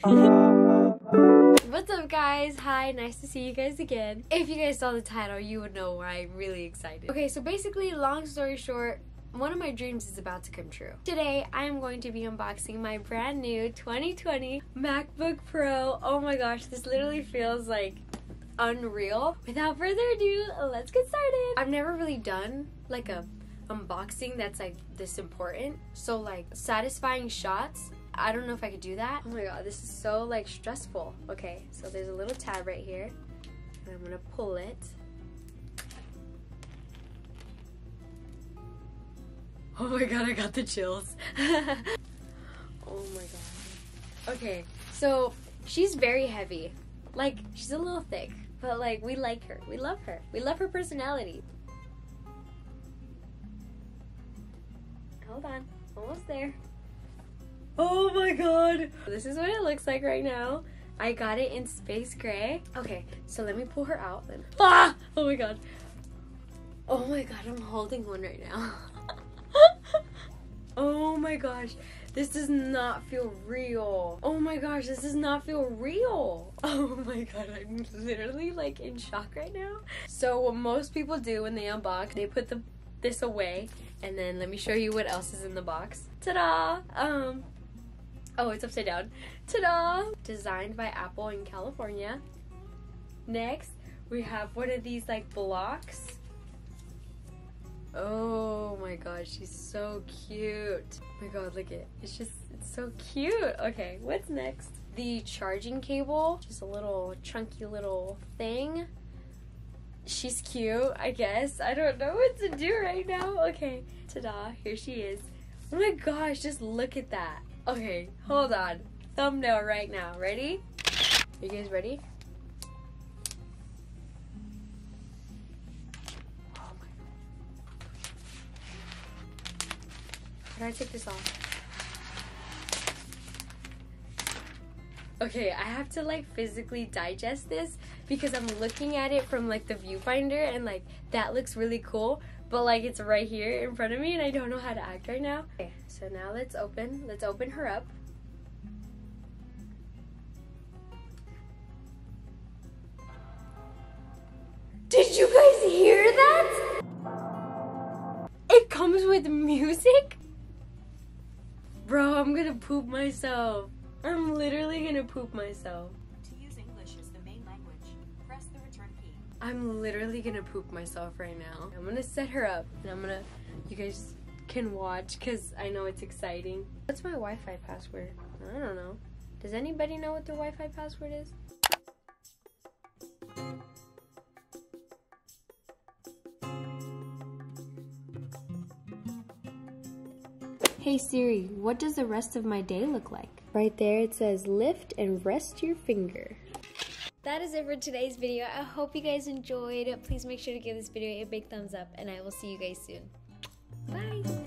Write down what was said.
What's up guys? Hi, nice to see you guys again. If you guys saw the title, you would know why I'm really excited. Okay, so basically, long story short, one of my dreams is about to come true. Today, I am going to be unboxing my brand new 2020 MacBook Pro. Oh my gosh, this literally feels like unreal. Without further ado, let's get started. I've never really done like a unboxing that's like this important. So like satisfying shots I don't know if I could do that. Oh my god, this is so like stressful. Okay, so there's a little tab right here. And I'm gonna pull it. Oh my god, I got the chills. oh my god. Okay, so she's very heavy. Like, she's a little thick, but like, we like her. We love her. We love her personality. Hold on, almost there. Oh my god. This is what it looks like right now. I got it in space gray. Okay, so let me pull her out then. Ah! Oh my god. Oh my god, I'm holding one right now. oh my gosh. This does not feel real. Oh my gosh, this does not feel real. Oh my god, I'm literally like in shock right now. So what most people do when they unbox, they put the this away and then let me show you what else is in the box. Ta-da! Um, Oh, it's upside down. Ta-da! Designed by Apple in California. Next, we have one of these like blocks. Oh my god, she's so cute. Oh my god, look at it. It's just, it's so cute. Okay, what's next? The charging cable, just a little chunky little thing. She's cute, I guess. I don't know what to do right now. Okay, ta-da, here she is. Oh my gosh, just look at that. Okay, hold on. Thumbnail right now. Ready? You guys ready? Oh my How do I take this off? Okay, I have to like physically digest this because I'm looking at it from like the viewfinder and like that looks really cool but like it's right here in front of me and I don't know how to act right now. Okay, so now let's open, let's open her up. Did you guys hear that? It comes with music? Bro, I'm gonna poop myself. I'm literally gonna poop myself. I'm literally gonna poop myself right now. I'm gonna set her up and I'm gonna, you guys can watch because I know it's exciting. What's my Wi-Fi password? I don't know. Does anybody know what their Wi-Fi password is? Hey Siri, what does the rest of my day look like? Right there it says lift and rest your finger that is it for today's video. I hope you guys enjoyed. Please make sure to give this video a big thumbs up and I will see you guys soon. Bye!